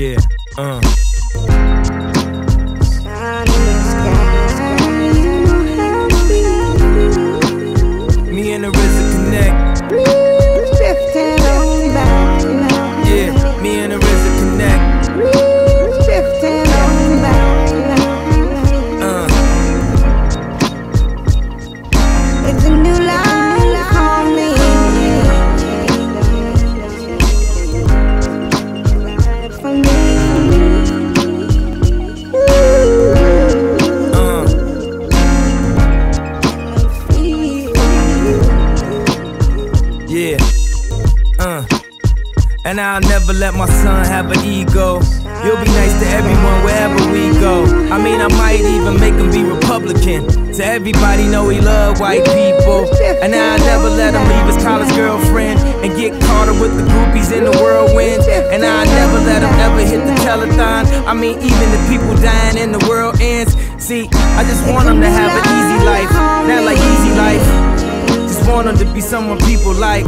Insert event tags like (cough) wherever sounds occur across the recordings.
Yeah, uh. And I'll never let my son have an ego. You'll be nice to everyone wherever we go. I mean, I might even make him be Republican. To everybody know he love white people. And I'll never let him leave his college girlfriend and get caught up with the groupies in the whirlwind. And I'll never let him ever hit the telethon. I mean, even the people dying in the world ends. See, I just want him to have an easy life, not like easy life. Just want him to be someone people like.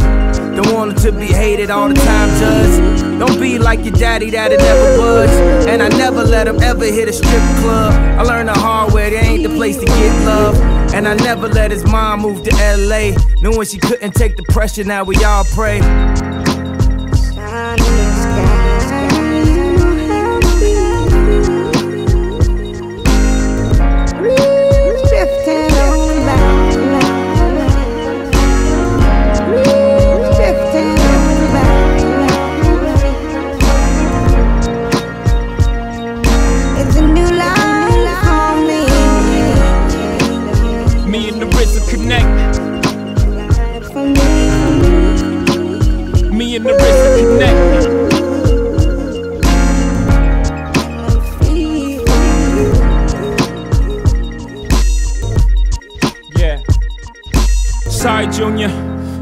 Don't want to be hated all the time, judge. Don't be like your daddy that'll never budge. And I never let him ever hit a strip club. I learned the hard way, there ain't the place to get love. And I never let his mom move to LA. Knowing she couldn't take the pressure, now we all pray. RZA connect. Me. And the RZA connect. Yeah. Sorry, Junior.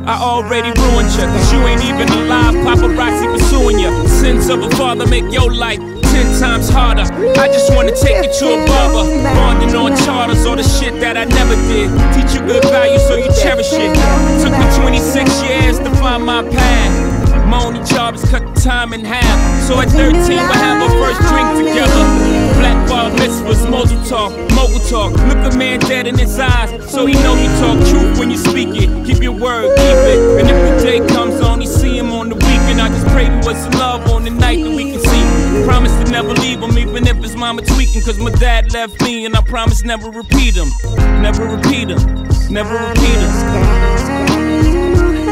I already ruined you, cause you ain't even alive. Paparazzi pursuing you. Sins of a father make your life ten times harder. I just wanna take you to a barber. Bonding on charters, all the shit that I never did. Teach you good values so you cherish it. Took me 26 years to find my path. My only job is cut the time in half. So at 13, we'll have our first drink together. Black bar mitzvahs, mogul talk, mogul talk. Look a man dead in his eyes, so he know you talk truth when you speak it. Keep your word, keep it. And if the day comes on, you see him on the weekend. I just pray to us love on the night that we can. Promise to never leave him, even if his mama tweaking. Cause my dad left me, and I promise never repeat him. Never repeat him. Never repeat him.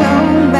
On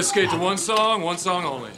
gonna skate to one song, one song only.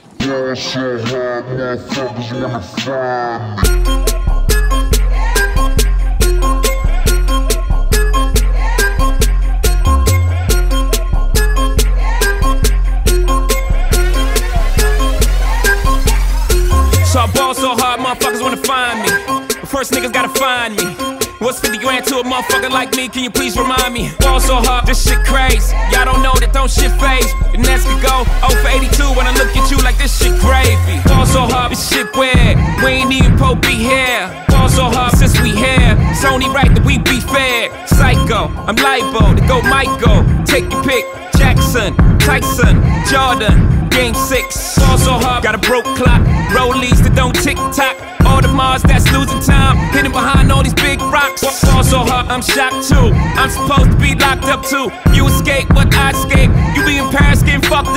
Motherfucker like me? Can you please remind me? Ball so hard, this shit crazy. Y'all don't know that don't shit phase. The next could go 0 for 82 when I look at you like this shit gravy. Ball so hard, this shit weird. We ain't even po be here. Ball so hard since we here. It's only right that we be fair. Psycho, I'm liable to go Michael. Take your pick. Jackson, Tyson, Jordan, Game 6. Ball so hard, got a broke clock. Rollies that don't tick tock. All the Mars that's losing time. Hidden behind all these big rocks. Ball so hard, I'm shocked too. I'm supposed to be locked up too. You escape, but I escape. You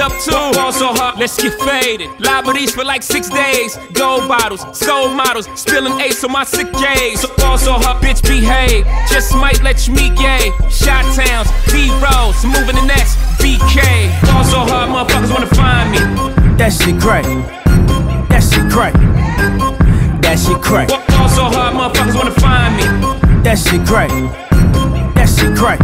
up too. Ball so hard, let's get faded. Liberties for like six days. Gold bottles, soul models. Spilling ace on my sick days. So ball so hard, bitch behave. Just might let you meet gay. Shot towns, B rolls, moving the next. BK. Ball so hard, motherfuckers wanna find me. That shit crack. That shit crack. That shit crack. Ball so hard, motherfuckers wanna find me. That shit crack. That shit crack.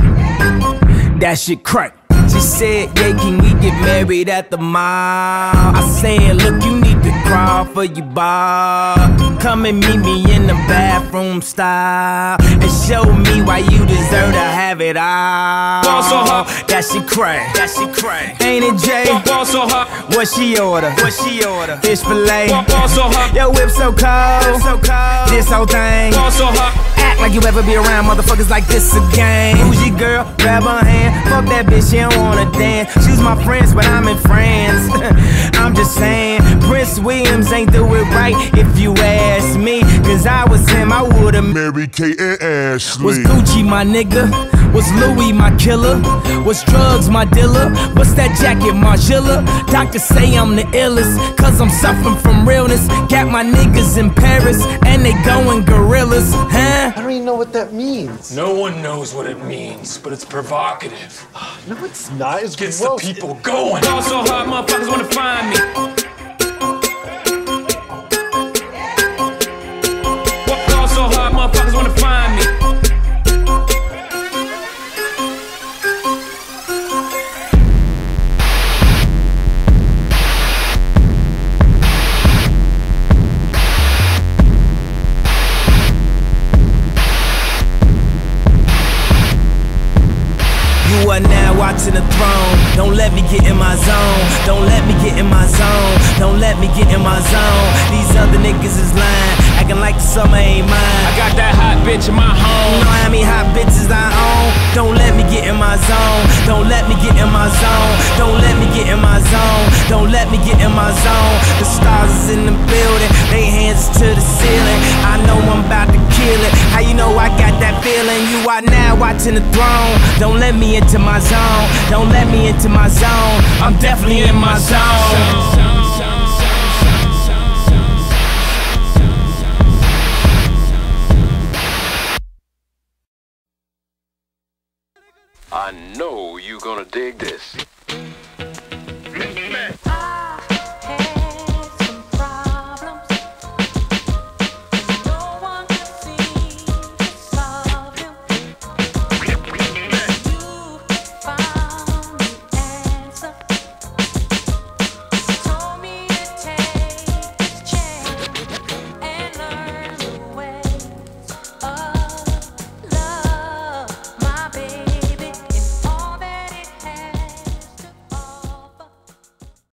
That shit crack. She said, Yeah, can we get married at the mall? I said, Look, you need to crawl for your bar. Come and meet me in the bathroom style and show me why you deserve to have it all. Ball so hard. That shit crack. That shit crack. Ain't it, Jay? Ball so hard, What she order? What she order? Fish fillet. ball so hard, Yo, whip so cold. so cold. This whole thing. ball so hard. Like you ever be around motherfuckers like this again. Your girl? Grab her hand. Fuck that bitch, she don't wanna dance. She's my friends, but I'm in France. (laughs) I'm just saying, Prince Williams ain't do it right if you ask me. Cause I was him, I would've Mary Kate and Ashley. was Gucci my nigga? Was Louis my killer? Was drugs my dealer? What's that jacket, Margiela? Doctors say I'm the illest, cause I'm suffering from realness. Got my niggas in Paris, and they going gorillas, huh? I don't even know what that means. No one knows what it means, but it's provocative. (sighs) No, it's not. It's Gets gross. the people going. Ball so hard, motherfuckers wanna find me. Now the throne. Don't let me get in my zone. Don't let me get in my zone. Don't let me get in my zone. These other niggas is lying, acting like the summer ain't mine. I got that hot bitch in my home. You know how many hot bitches I own? Get in my zone. Don't let me get in my zone. Don't let me get in my zone. Don't let me get in my zone. The stars is in the building. They hands to the ceiling. I know I'm about to kill it. How you know I got that feeling? You are now watching the throne. Don't let me into my zone. Don't let me into my zone. I'm definitely in my zone. I know you're gonna dig this.